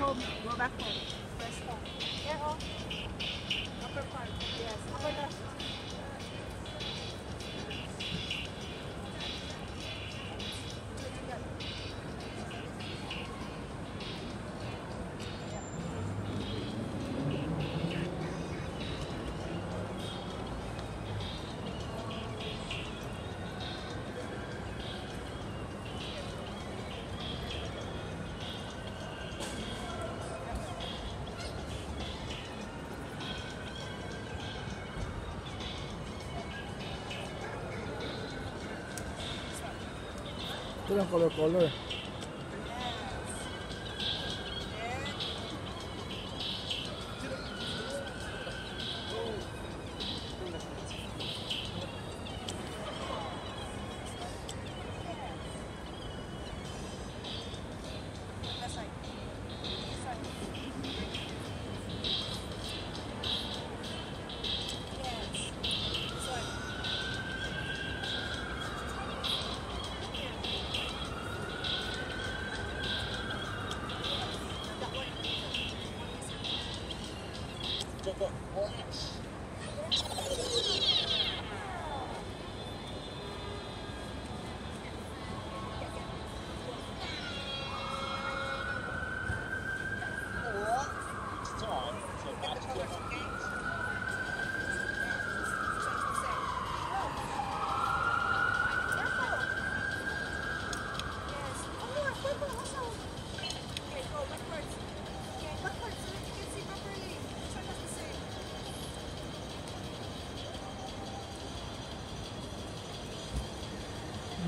home. Go back home. First home. Yeah, home. Upper part. Yeah. capturan con los colores. ここ。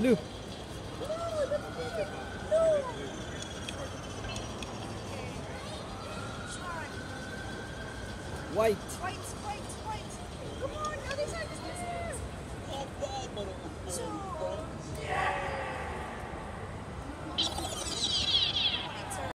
Blue. White. White, white.